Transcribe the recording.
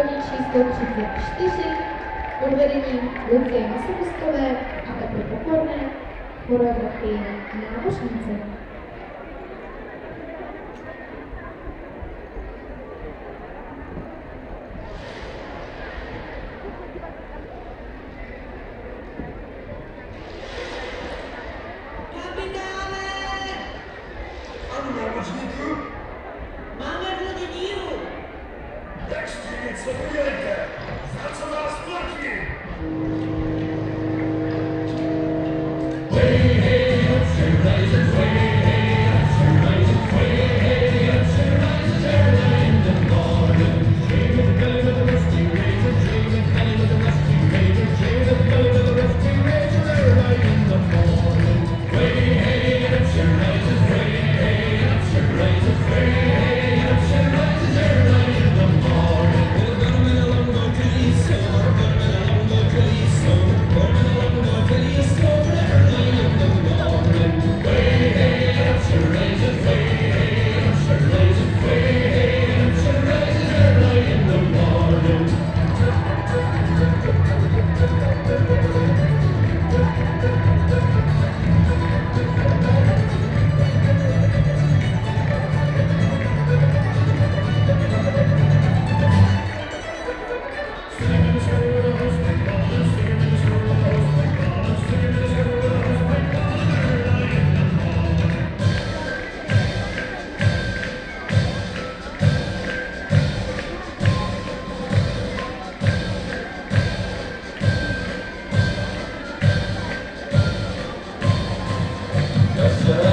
představení číslo 34 pod vedením Lucie Masopustové a Petry Pokorné, choreografii Námořnice. Amen. Yes, sir.